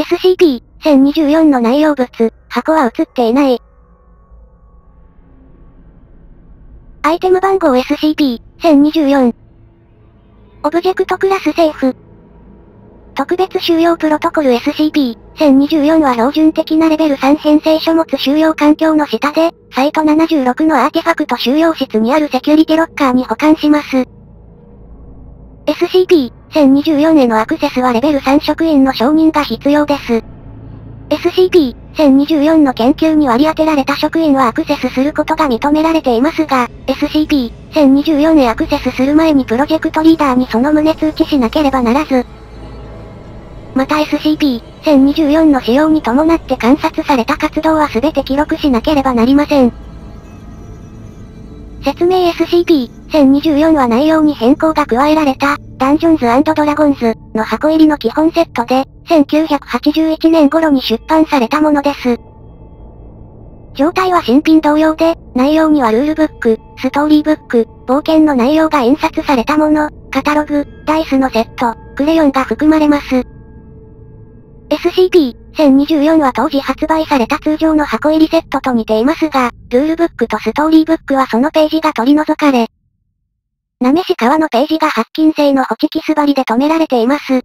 SCP-1024 の内容物、箱は映っていない。アイテム番号 SCP-1024。オブジェクトクラスセーフ。特別収容プロトコル SCP-1024 は標準的なレベル3編成書物収容環境の下で、サイト76のアーティファクト収容室にあるセキュリティロッカーに保管します。SCP 1024へのアクセスはレベル3職員の承認が必要です。SCP-1024 の研究に割り当てられた職員はアクセスすることが認められていますが、SCP-1024 へアクセスする前にプロジェクトリーダーにその旨通知しなければならず、また SCP-1024 の使用に伴って観察された活動は全て記録しなければなりません。説明 SCP-1024 は内容に変更が加えられた、ダンジョンズドラゴンズの箱入りの基本セットで、1981年頃に出版されたものです。状態は新品同様で、内容にはルールブック、ストーリーブック、冒険の内容が印刷されたもの、カタログ、ダイスのセット、クレヨンが含まれます。SCP-1024 は当時発売された通常の箱入りセットと似ていますが、ルールブックとストーリーブックはそのページが取り除かれ、なめし川のページが白金製のホチキス張りで止められています。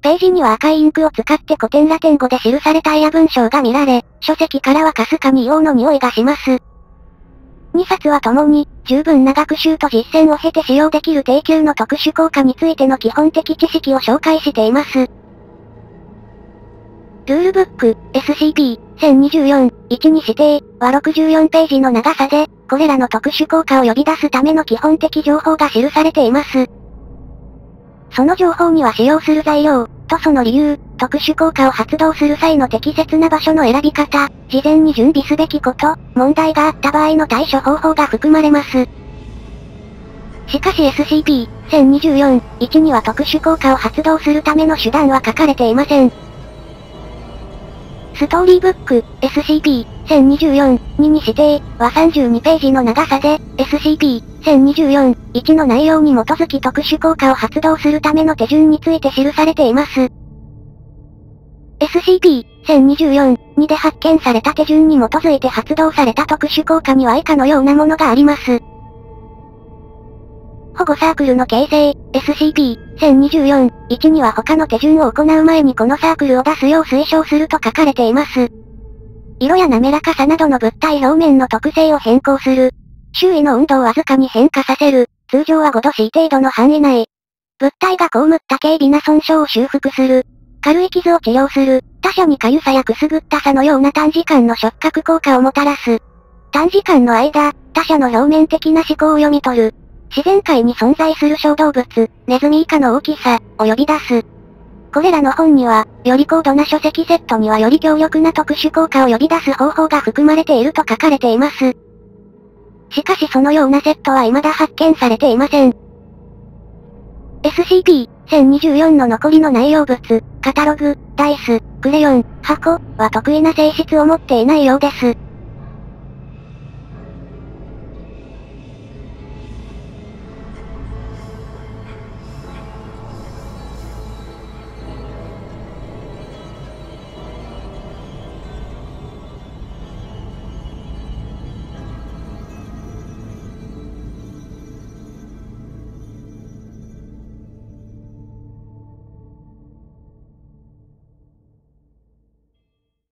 ページには赤いインクを使って古典ラテン語で記された絵や文章が見られ、書籍からはかすかに硫黄の匂いがします。2冊は共に、十分な学習と実践を経て使用できる低級の特殊効果についての基本的知識を紹介しています。ルールブック、SCP、1024-1に指定、は64ページの長さで、これらの特殊効果を呼び出すための基本的情報が記されています。その情報には使用する材料、とその理由、特殊効果を発動する際の適切な場所の選び方、事前に準備すべきこと、問題があった場合の対処方法が含まれます。しかし SCP-1024、1には特殊効果を発動するための手段は書かれていません。ストーリーブック、SCP-1024、2に指定、は32ページの長さで、SCP-1024、1の内容に基づき特殊効果を発動するための手順について記されています。SCP-1024、2で発見された手順に基づいて発動された特殊効果には以下のようなものがあります。保護サークルの形成、SCP-1024、1には他の手順を行う前にこのサークルを出すよう推奨すると書かれています。色や滑らかさなどの物体表面の特性を変更する。周囲の温度をわずかに変化させる。通常は 5°C 程度の範囲内。物体が被った軽微な損傷を修復する。軽い傷を治療する。他者に痒さやくすぐったさのような短時間の触覚効果をもたらす。短時間の間、他者の表面的な思考を読み取る。自然界に存在する小動物、ネズミ以下の大きさ、を呼び出す。これらの本には、より高度な書籍セットにはより強力な特殊効果を呼び出す方法が含まれていると書かれています。しかしそのようなセットは未だ発見されていません。SCP-1024 の残りの内容物、カタログ、ダイス、クレヨン、箱、は得意な性質を持っていないようです。